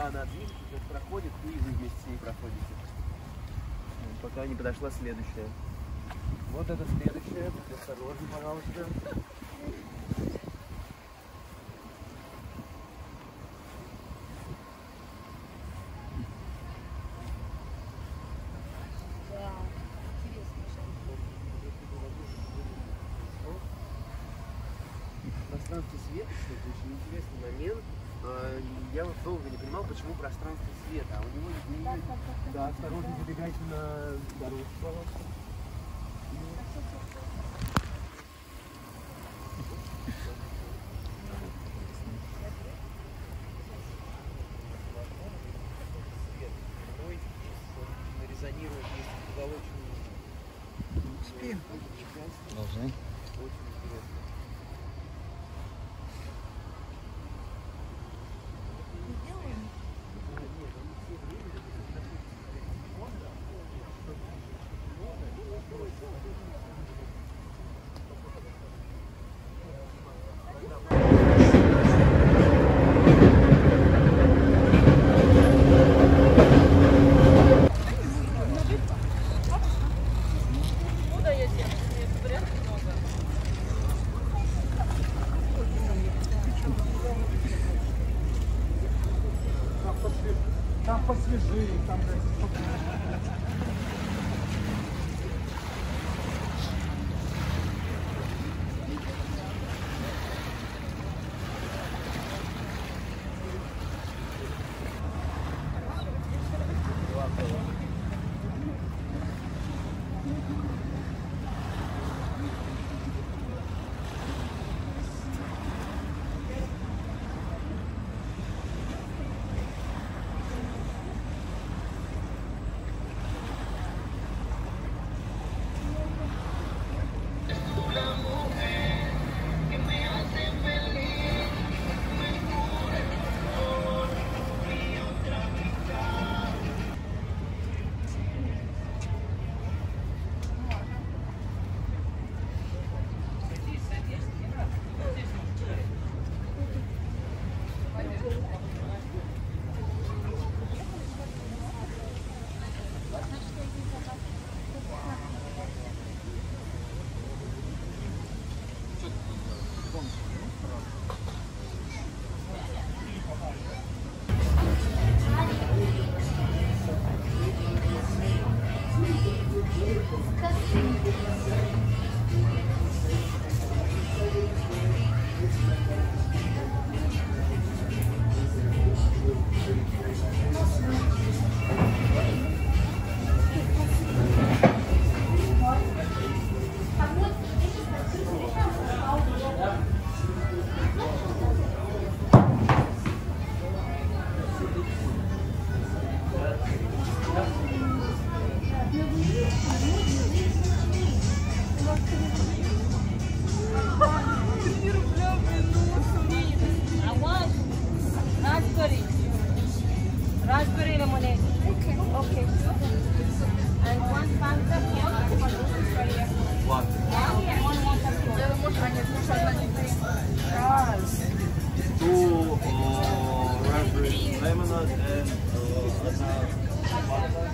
когда она движется, проходит, и вы вместе с ней проходите. Ну, пока не подошла следующая. Вот это следующая. Будьте осторожны, пожалуйста. резонирует, если уголочек. Спим. Lemonade and uh,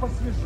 посвежее,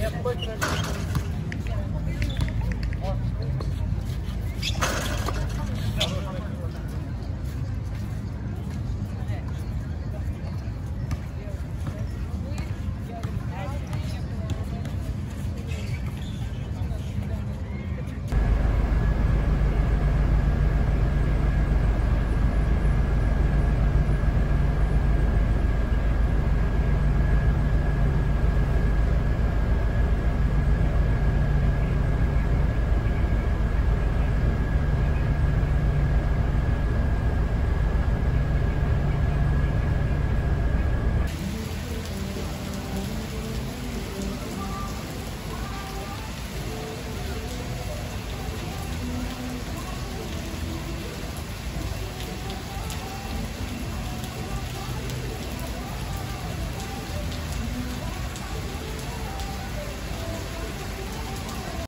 Я больше.